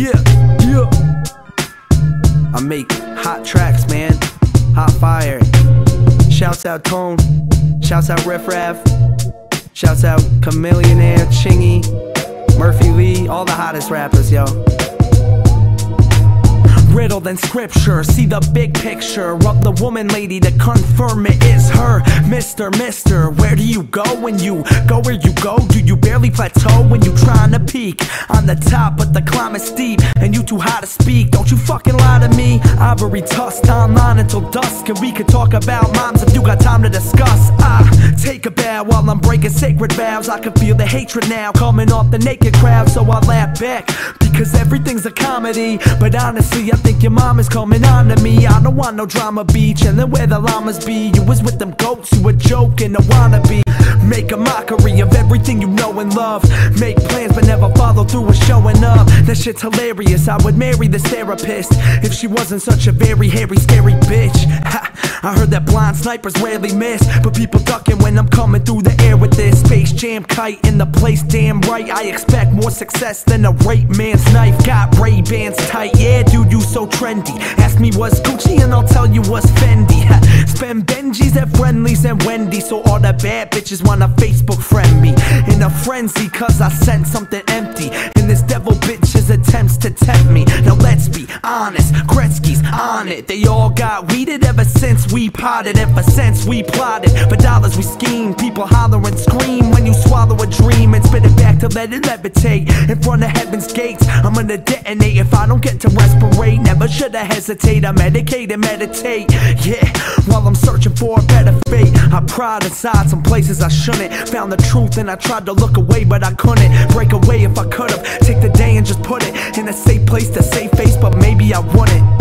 Yeah, yeah. I make hot tracks, man. Hot fire. Shouts out Tone. Shouts out Riff Raff. Shouts out Chamillionaire, Chingy, Murphy Lee, all the hottest rappers, yo than scripture. See the big picture of the woman lady to confirm it is her. Mr. Mister, where do you go when you go where you go? Do you barely plateau when you trying to peak on the top, but the climb is steep and you too high to speak? Don't you fucking lie to me. Ivory tusked online until dusk, and we could talk about moms if you got time to discuss. I take a bow while I'm breaking sacred vows. I can feel the hatred now coming off the naked crowd, so I laugh back because everything's a comedy. But honestly, I think your mom is coming on to me. I don't want no drama, and then where the llamas be. You was with them goats, you a joke and a wannabe. Make a mockery of everything you know and love. Make plans but never follow through with showing up. That shit's hilarious, I would marry this therapist. If she wasn't such a very hairy, scary bitch. Ha, I heard that blind snipers rarely miss. But people ducking when I'm coming through the with this Space Jam kite in the place, damn right. I expect more success than a rape man's knife. Got Ray-Bans tight, yeah dude you so trendy. Ask me what's Gucci and I'll tell you what's Fendi. Spend Benjis at Friendlies and Wendy's So all the bad bitches wanna Facebook friend me. In a frenzy cause I sent something empty. And this devil bitch's attempts to tempt me. Now honest, Gretzky's on it. They all got weeded ever since we potted Ever since we plotted. For dollars we scheme People holler and scream. When you swallow a dream And spit it back to let it levitate In front of heaven's gates. I'm gonna detonate. If I don't get to respirate Never should I hesitate. I medicate and meditate Yeah, while I'm searching for a better fate I pride inside some places I shouldn't. Found the truth and I tried to look away but I couldn't Break away. If I could've Take the and just put it In a safe place to save face but maybe I wouldn't